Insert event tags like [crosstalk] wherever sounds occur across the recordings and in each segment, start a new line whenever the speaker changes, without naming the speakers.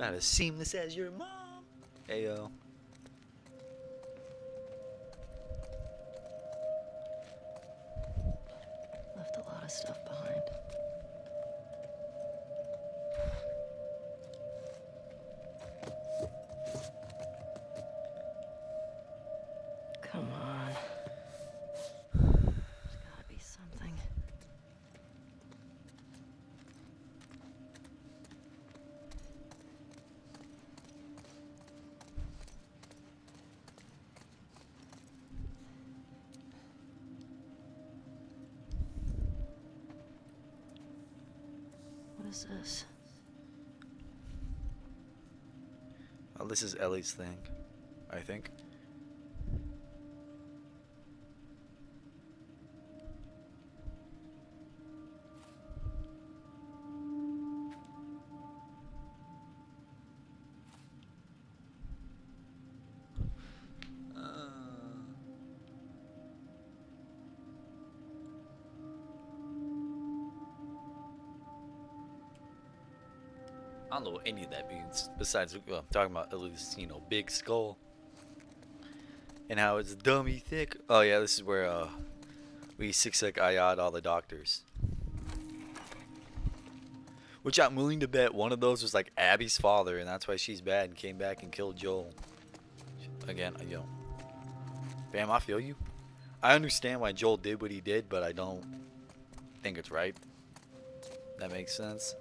Not as seamless as your mom. Hey
this?
This is Ellie's thing, I think. Besides, well, I'm talking about know, big skull. And how it's dummy thick. Oh yeah, this is where uh, we six like ayat all the doctors. Which I'm willing to bet one of those was like Abby's father, and that's why she's bad and came back and killed Joel. Again, you know. Bam, I feel you. I understand why Joel did what he did, but I don't think it's right. That makes sense.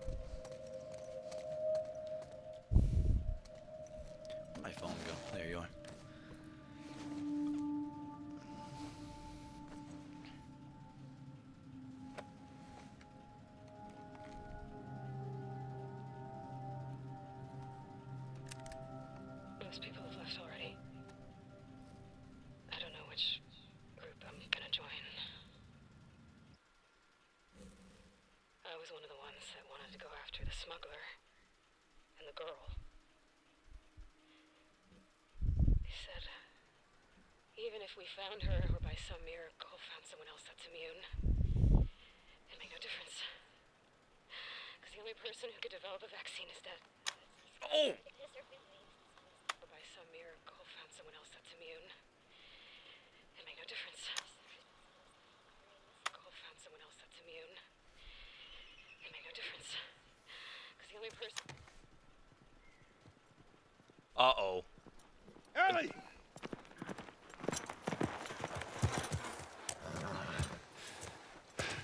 If we found her or by some miracle found someone else that's immune, it'd make no difference. Because the only person who could develop a vaccine is dead.
Oh!
Or by some miracle found someone else that's immune. It made no difference. Miracle found someone else that's immune. It made no difference. Because the only person.
Uh oh.
Ellie!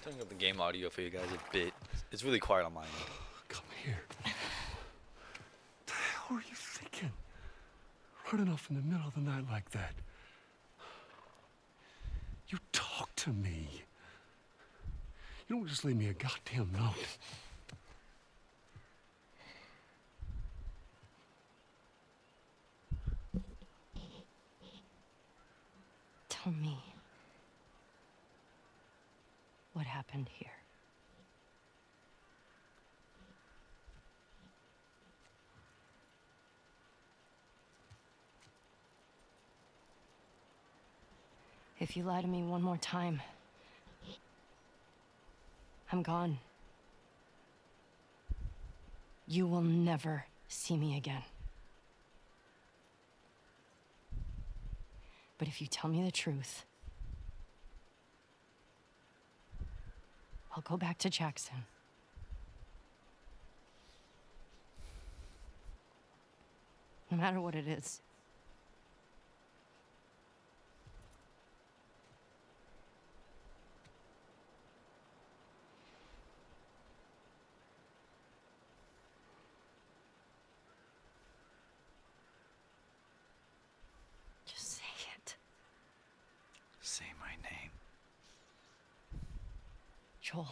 Turning up the game audio for you guys a bit. It's really quiet on my end. [sighs]
Come here. what [sighs] the hell are you thinking? Running off in the middle of the night like that. You talk to me. You don't just leave me a goddamn note.
Tell me. What happened here? If you lie to me one more time, I'm gone. You will never see me again. But if you tell me the truth, I'll go back to Jackson. No matter what it is. Just say it.
Say my name.
Joel.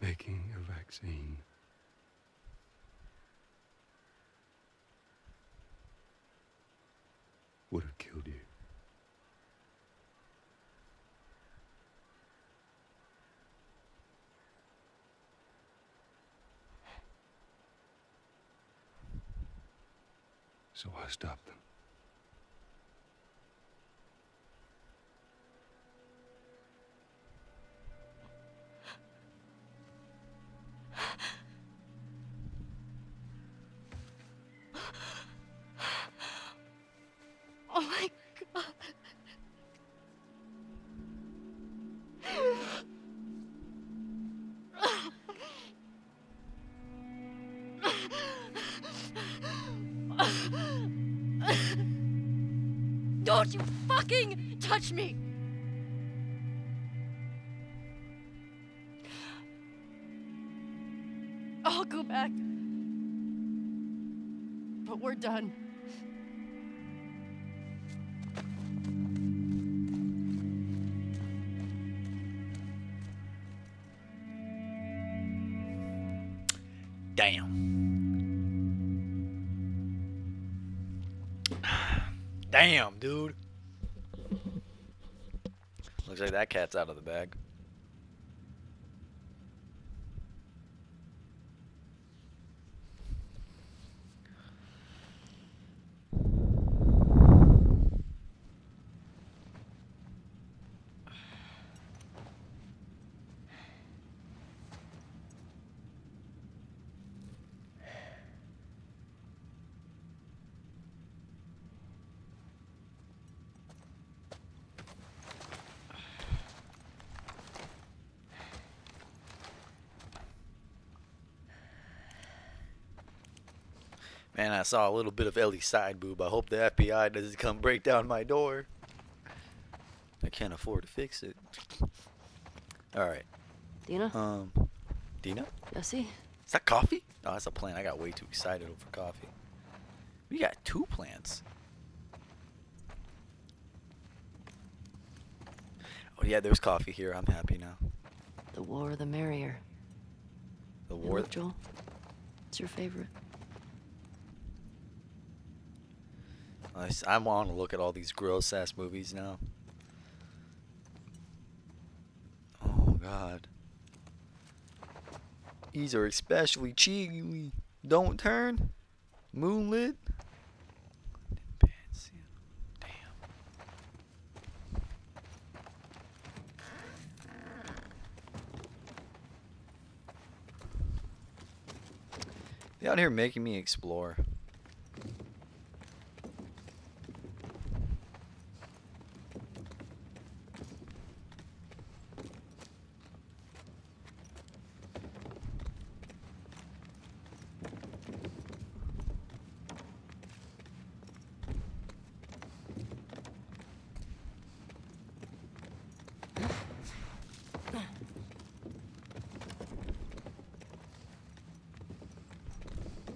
Making a Would have killed you. So I stopped them.
Don't you fucking touch me! I'll go back. But we're done.
Damn, dude. Looks like that cat's out of the bag. Man, I saw a little bit of Ellie's side boob. I hope the FBI doesn't come break down my door. I can't afford to fix it. Alright.
Dina?
Um, Dina?
Jesse?
Is that coffee? No, that's a plant. I got way too excited over coffee. We got two plants. Oh yeah, there's coffee here. I'm happy now.
The war the merrier.
The war.
look, Joel. It's your favorite.
I, s- I want to look at all these gross ass movies now. Oh God. These are especially cheesy. Don't turn. Moonlit. Pants, yeah. Damn. They out here making me explore.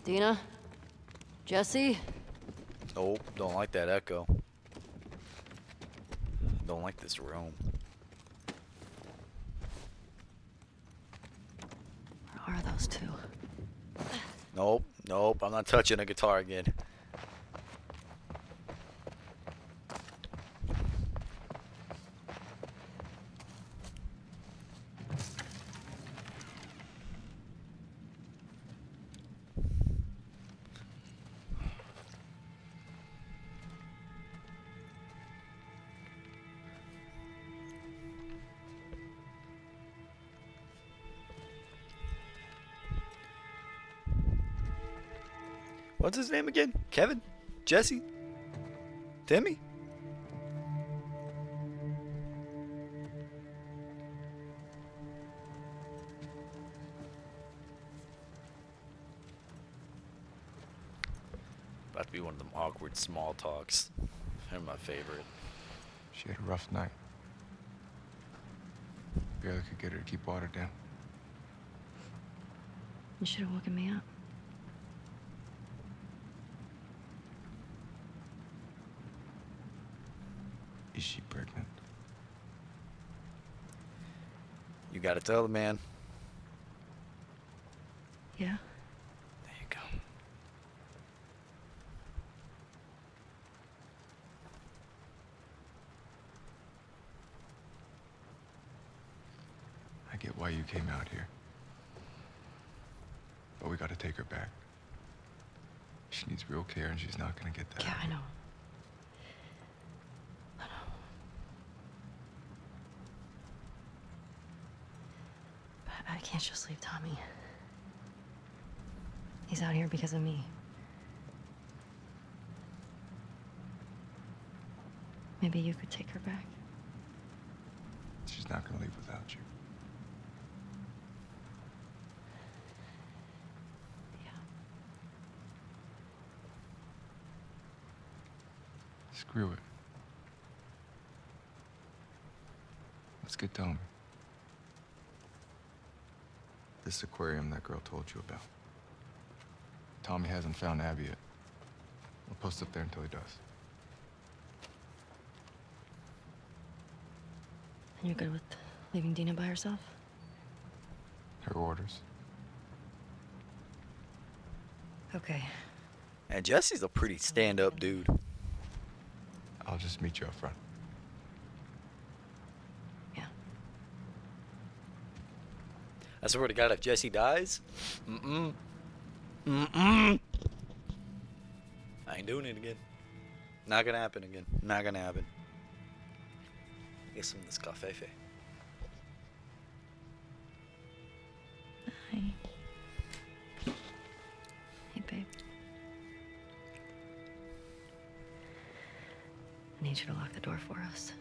Dina? Jesse?
Nope, don't like that echo. Don't like this room.
Where are those two?
Nope, nope, I'm not touching a guitar again. What's his name again? Kevin? Jesse? Timmy? About to be one of them awkward small talks. They're my favorite.
She had a rough night. Barely could get her to keep water down.
You should have woken me up.
Is she pregnant?
You gotta tell the man.
Yeah?
There you go.
I get why you came out here. But we gotta take her back. She needs real care and she's not gonna get that.
Yeah, I know. I know. But I can't just leave Tommy. He's out here because of me. Maybe you could take her back.
She's not gonna leave without you.
Yeah.
Screw it. Let's get Tommy. This aquarium that girl told you about. Tommy hasn't found Abby yet. We'll post up there until he does.
And you're good with leaving Dina by herself?
Her orders.
Okay.
And Jesse's a pretty stand-up dude.
I'll just meet you up front.
Yeah.
I swear to God, if Jesse dies, mm-mm, mm-mm, I ain't doing it again. Not gonna happen again. Not gonna happen. Get some of this cafe.
Hi. Hey, babe. I need you to lock the door for us.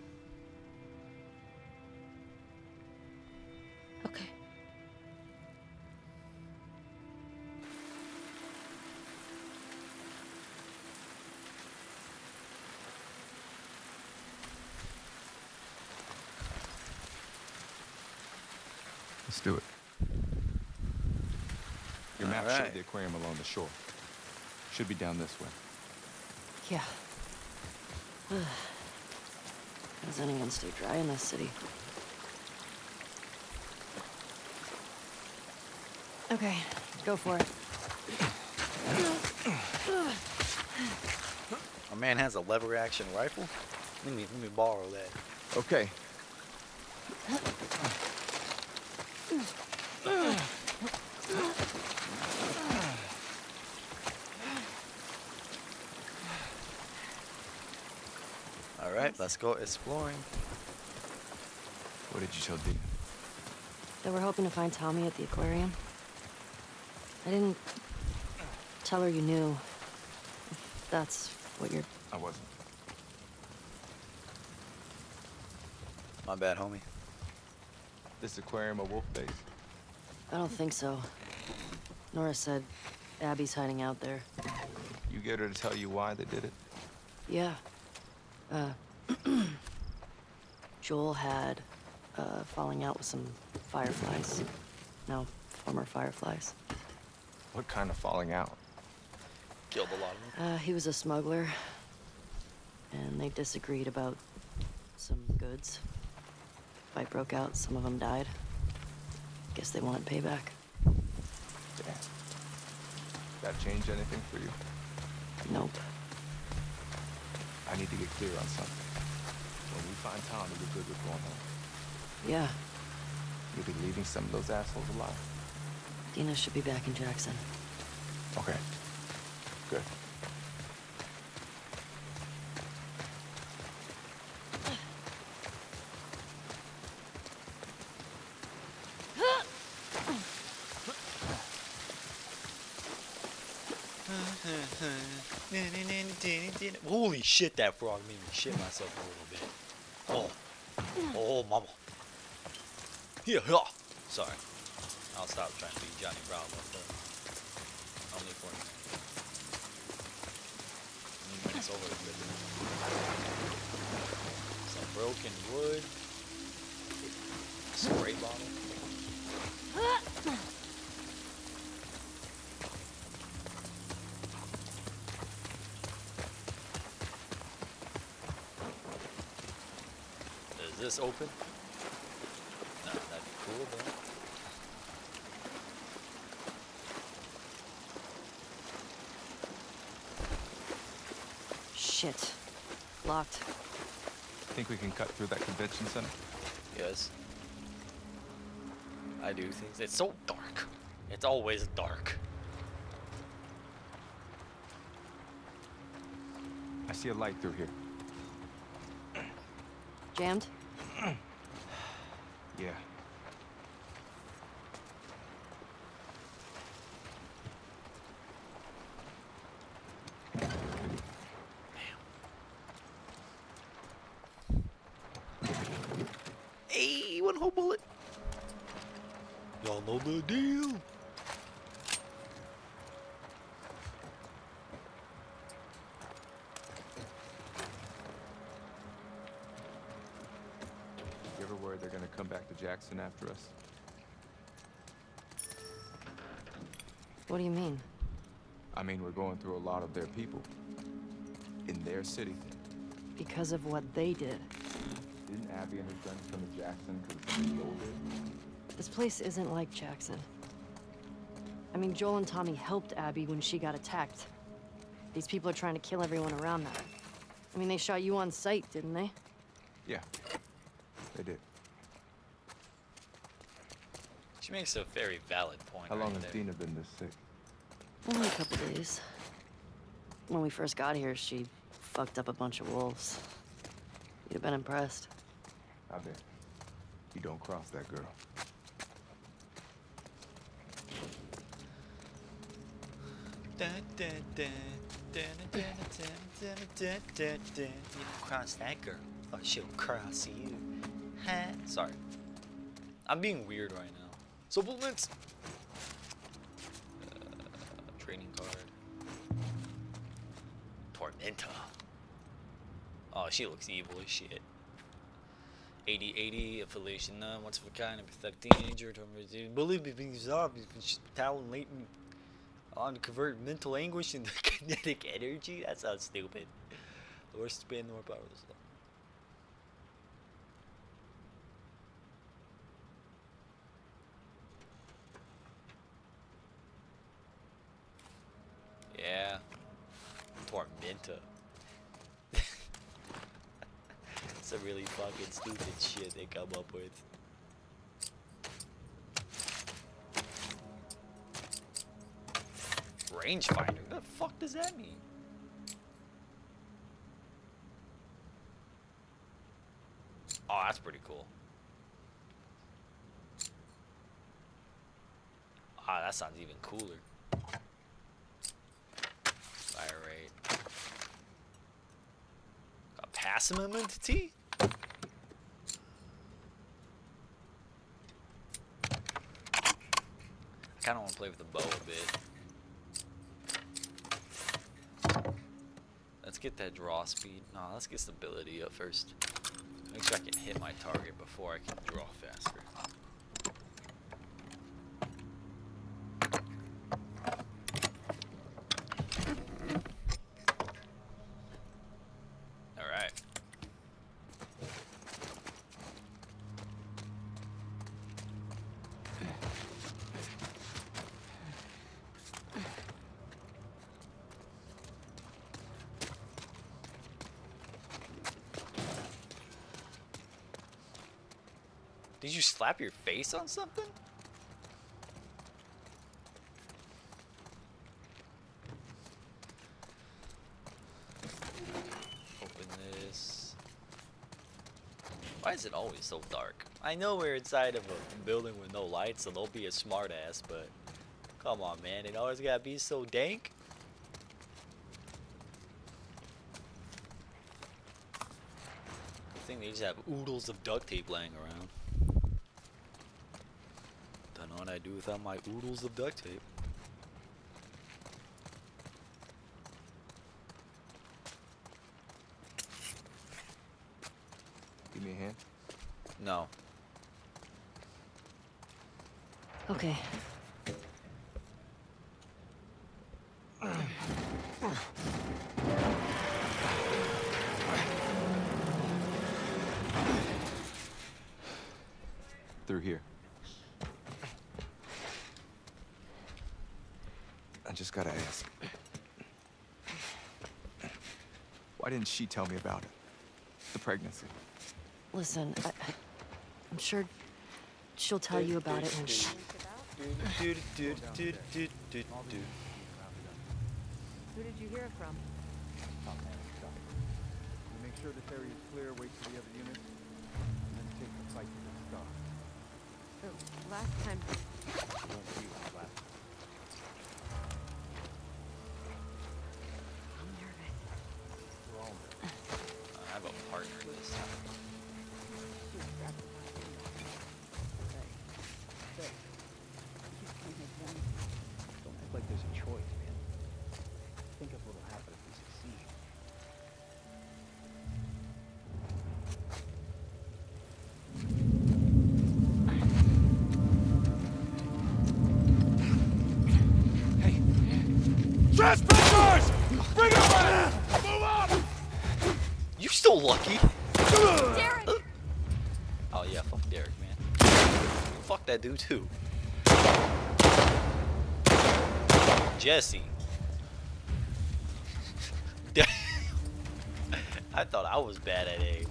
Let's do it. Your map
Alright.
showed the aquarium along the shore. Should be down this way.
Yeah. [sighs] Does anyone stay dry in this city? Okay, go for it.
My man has a lever action rifle. Let me let me borrow that.
Okay.
All right, let's go exploring.
What did you tell Dina?
That we're hoping to find Tommy at the aquarium. I didn't tell her you knew. If that's what you're.
I wasn't.
My bad, homie.
This aquarium a wolf base?
I don't think so. Nora said Abby's hiding out there.
You get her to tell you why they did it?
Yeah. Uh, [clears throat] Joel had uh, falling out with some fireflies. No, former fireflies.
What kind of falling out?
Killed a lot of them.
Uh, he was a smuggler, and they disagreed about some goods. Fight broke out. Some of them died. Guess they wanted payback.
Damn. That change anything for you?
Nope.
I need to get clear on something. When we find Tommy, you're good with going home.
Yeah,
You'll be leaving some of those assholes alive.
Dina should be back in Jackson.
Okay. Good. [laughs]
Holy shit, that frog made me shit myself a little bit. Oh. Oh, mama. Yeah, yeah. [laughs] Oh, sorry. I'll stop trying to be Johnny Bravo for only for. When it's over, good. Some broken wood. Spray bottle. Is this open? No, that'd be cool, though.
Shit. Locked.
Think we can cut through that convention center?
Yes. I do things. It's so dark. It's always dark.
I see a light through here.
Jammed? [clears throat]
Yeah.
one whole bullet. Y'all know the deal.
You ever worried they're gonna come back to Jackson after us?
What do you mean?
I mean, we're going through a lot of their people. In their city.
Because of what they did.
Didn't Abby and her friends come to Jackson because of something Joel did?
This place isn't like Jackson. I mean, Joel and Tommy helped Abby when she got attacked. These people are trying to kill everyone around that. I mean, they shot you on sight, didn't they?
Yeah. They did.
She makes a very valid point.
How long
right
has
there.
Dina been this sick?
Only a couple days. When we first got here, she fucked up a bunch of wolves. You'd have been impressed.
I bet. You don't cross that girl.
You cross that girl, or she'll cross you. Sorry. I'm being weird right now. Supplements! Uh, training card. Tormenta. Oh, she looks evil as shit. 8080 affiliation none once of a kind and pathetic teenager believe me being zombies talent latent on convert mental anguish into [laughs] kinetic energy? That sounds stupid. The worse pain the more powerless yeah. Tormenta. [laughs] A really fucking stupid shit they come up with rangefinder. What the fuck does that mean? Oh that's pretty cool. Ah that sounds even cooler. Fire rate. A passive immunity I kind of want to play with the bow a bit. Get that draw speed. No, let's get stability up first. Make sure I can hit my target before I can draw faster. Did you slap your face on something? Open this. Why is it always so dark? I know we're inside of a building with no lights, so don't be a smartass, but come on, man. It always gotta be so dank. I think they just have oodles of duct tape laying around. Don't know what I do without my oodles of duct tape.
Give me a hand.
No.
Okay.
Through here. I just gotta ask. Why didn't she tell me about it? The pregnancy.
Listen, I, I, I'm sure she'll tell you about it when she.
Who did you hear it from?
Make sure this area is clear, wait for the other units, and then take the fight to the star.
The last time.
Trespassers! Bring it on! Move up!
You still lucky?
Derek!
Oh yeah, fuck Derek, man. Fuck that dude too. Jesse. [laughs] I thought I was bad at aim.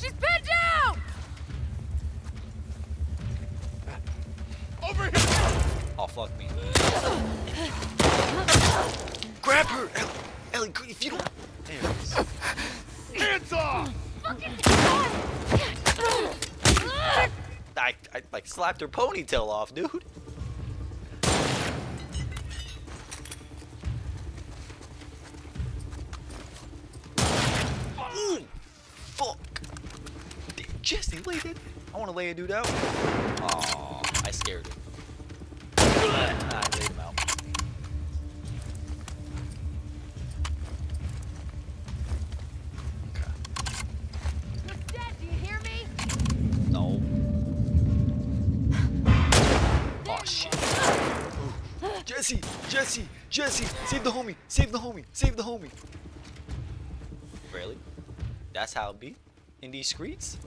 She's pinned down!
Over here!
Oh fuck me. Grab her, Ellie. Ellie, if you don't. There it is.
Hands off!
I, I like slapped her ponytail off, dude. Ooh, fuck. Jesse, lay that. I want to lay a dude out. Aw, I scared him. Homie, save the homie, save the homie. Really? That's how it be in these streets?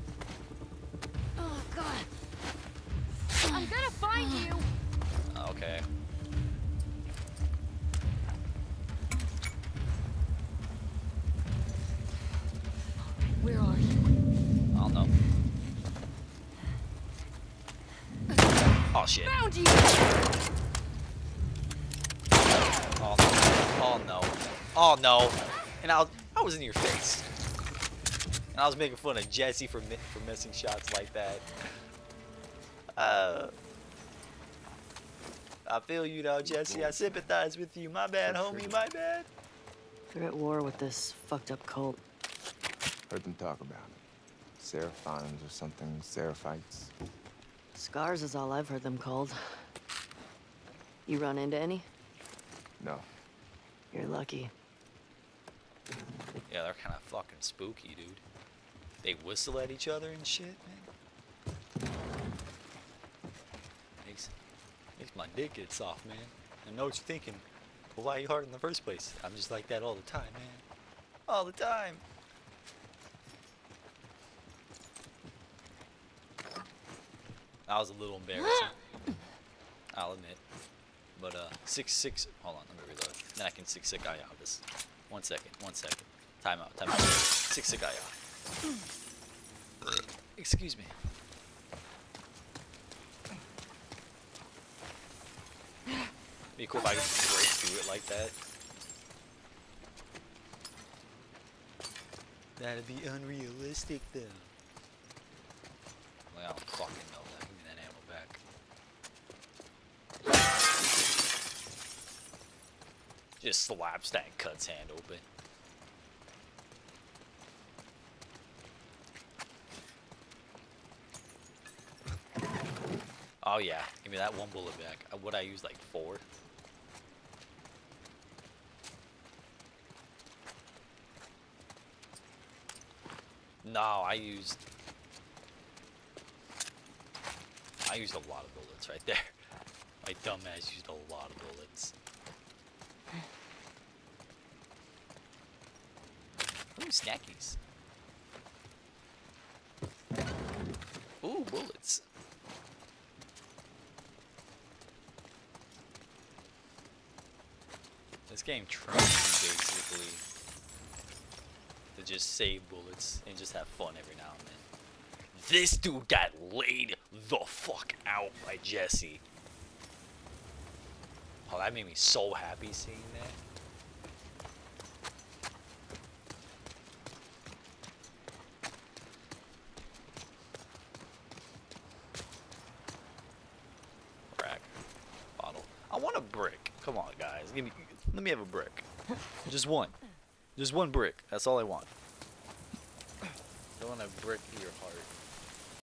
Oh, God. I'm gonna find you! [sighs]
Okay.
Where are you?
I don't know. [sighs] Oh shit.
Found you!
Oh no. Oh no. Oh no. And I was, I was in your face. And I was making fun of Jesse for mi- for missing shots like that. Uh. I feel you though, Jesse. I sympathize with you. My bad, homie. My bad.
They're at war with this fucked up cult.
Heard them talk about it. Seraphons or something, Seraphites.
Scars is all I've heard them called. You run into any?
No.
You're lucky.
Yeah, they're kind of fucking spooky, dude. They whistle at each other and shit, man. Makes, makes my dick get soft, man. I know what you're thinking. Well, why are you hard in the first place? I'm just like that all the time, man. All the time. That was a little embarrassing. I'll admit. But uh, six six. Hold on, let me reload. Then I can six six eye out this. One second. One second. Time out. Time out. Six out. Excuse me. Be cool if I could break through it like that. That'd be unrealistic, though. Well, fucking know that. Give me that ammo back. Just slaps that cuts hand open. Oh yeah, give me that one bullet back. Uh, What I use like four. No, I used. I used a lot of bullets right there. [laughs] My dumbass used a lot of bullets. Ooh, snackies. Ooh, bullets. This game you basically to just save bullets and just have fun every now and then. This dude got laid the fuck out by Jesse. Oh, that made me so happy seeing that. Crack. Bottle. I want a brick. Come on, guys. Give me. Let me have a brick. Just one. Just one brick. That's all I want. I want a brick your heart.